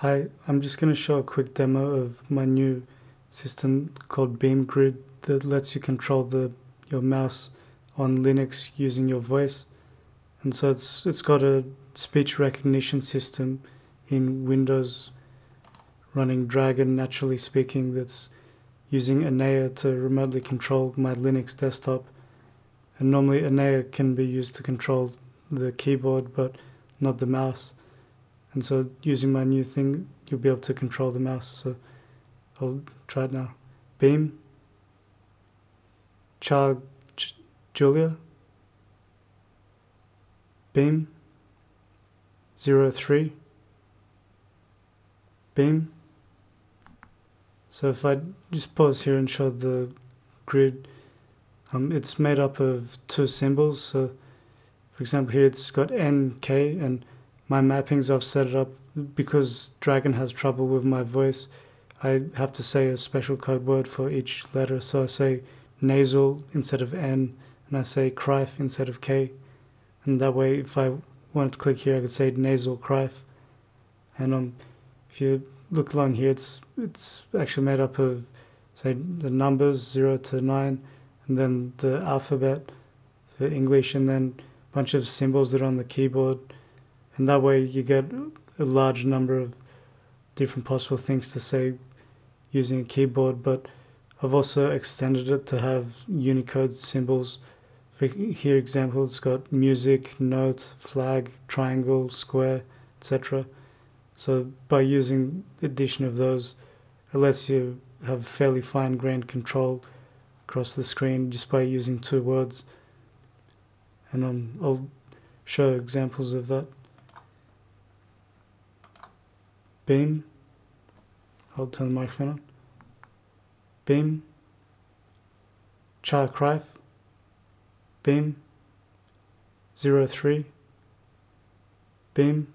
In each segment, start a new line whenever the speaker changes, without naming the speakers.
Hi, I'm just going to show a quick demo of my new system called BeamGrid that lets you control the your mouse on Linux using your voice. And so it's it's got a speech recognition system in Windows running Dragon naturally speaking that's using Aenea to remotely control my Linux desktop. And normally Aenea can be used to control the keyboard but not the mouse and so using my new thing you'll be able to control the mouse. So I'll try it now. Beam. Char Julia. Beam. 03 beam. So if I just pause here and show the grid um, it's made up of two symbols. So for example here it's got NK and my mappings I've set it up. Because Dragon has trouble with my voice I have to say a special code word for each letter. So I say nasal instead of N and I say Crife instead of K. And that way if I wanted to click here I could say nasal Crife and um, if you look along here it's it's actually made up of say the numbers 0 to 9 and then the alphabet for English and then a bunch of symbols that are on the keyboard and that way you get a large number of different possible things to say using a keyboard but I've also extended it to have Unicode symbols for here example it's got music, note, flag, triangle, square, etc. So by using the addition of those it lets you have fairly fine grained control across the screen just by using two words and um, I'll show examples of that. Beam, hold turn the microphone. On, beam, char Crife, beam, 03, beam,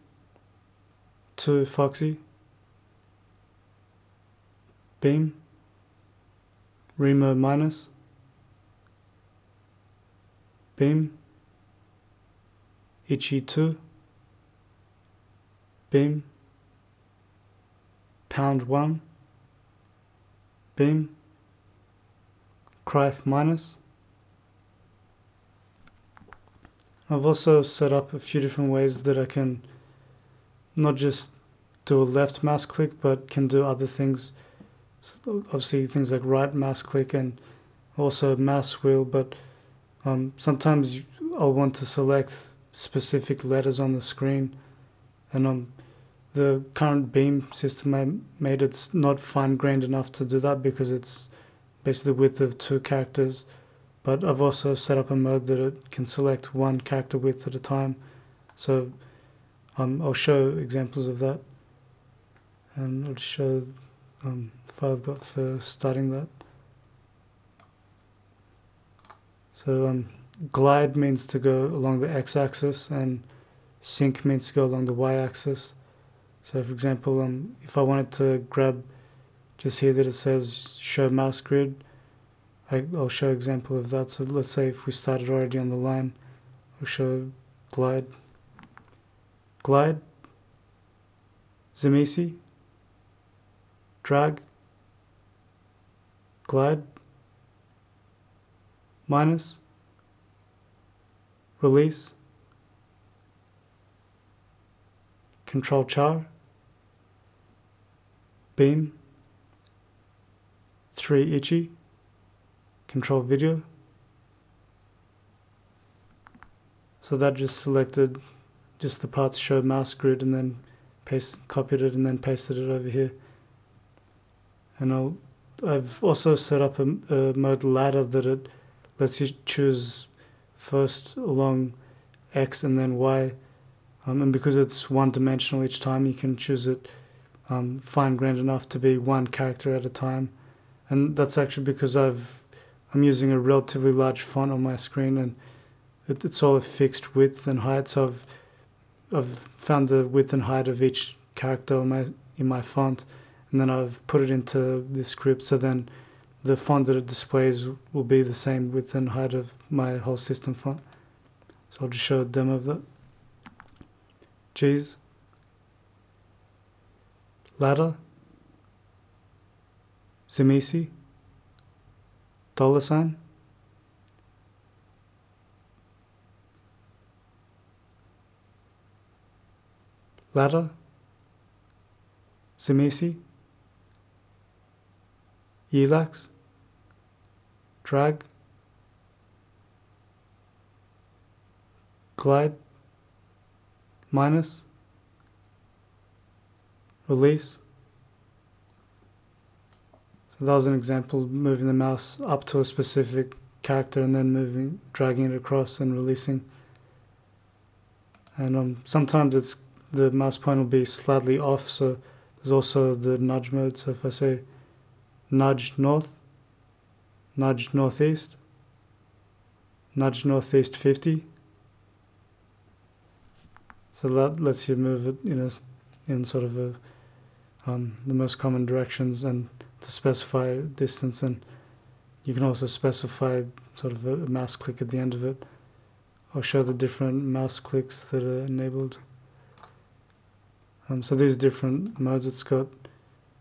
2 Foxy, beam, Remo minus, beam, Itchy 2, beam, pound 1 beam Crife minus. I've also set up a few different ways that I can not just do a left mouse click but can do other things. Obviously things like right mouse click and also mouse wheel but um, sometimes I'll want to select specific letters on the screen and um, the current beam system I made it's not fine grained enough to do that because it's basically the width of two characters. But I've also set up a mode that it can select one character width at a time. So um, I'll show examples of that. And I'll show um, the file I've got for starting that. So um, glide means to go along the x-axis and sync means to go along the y-axis so for example, um, if I wanted to grab just here that it says show mouse grid, I, will show example of that. So let's say if we started already on the line, I'll show glide, glide, Zamisi, drag, glide, minus, release, control char, beam, 3 itchy, control video. So that just selected just the parts show mouse grid and then paste, copied it and then pasted it over here. And I'll, I've also set up a, a mode ladder that it lets you choose first along X and then Y. Um, and because it's one dimensional each time, you can choose it um, fine grained enough to be one character at a time. And that's actually because I've I'm using a relatively large font on my screen and it, it's all a fixed width and height. So I've I've found the width and height of each character in my in my font, and then I've put it into the script. So then the font that it displays will be the same width and height of my whole system font. So I'll just show a demo of that. Cheese. Ladder, Zemisi, dollar sign, ladder, Zemisi, Elax, drag, glide, minus, release. So that was an example, moving the mouse up to a specific character and then moving, dragging it across and releasing. And um, sometimes it's the mouse point will be slightly off, so there's also the nudge mode. So if I say nudge north, nudge northeast, nudge northeast 50, so that lets you move it in a, in sort of a, um, the most common directions and to specify distance and you can also specify sort of a, mouse click at the end of it. I'll show the different mouse clicks that are enabled. Um, so these different modes it's got.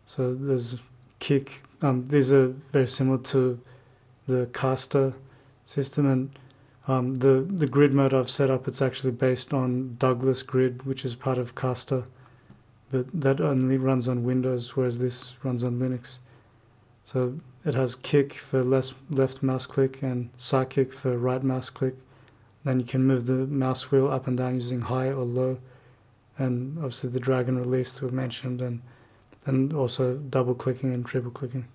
So there's kick. Um, these are very similar to the caster system, and um, the the grid mode I've set up. It's actually based on Douglas Grid, which is part of Caster, but that only runs on Windows, whereas this runs on Linux. So it has kick for left left mouse click and sidekick for right mouse click. Then you can move the mouse wheel up and down using high or low and obviously the drag and release that we mentioned and and also double clicking and triple clicking.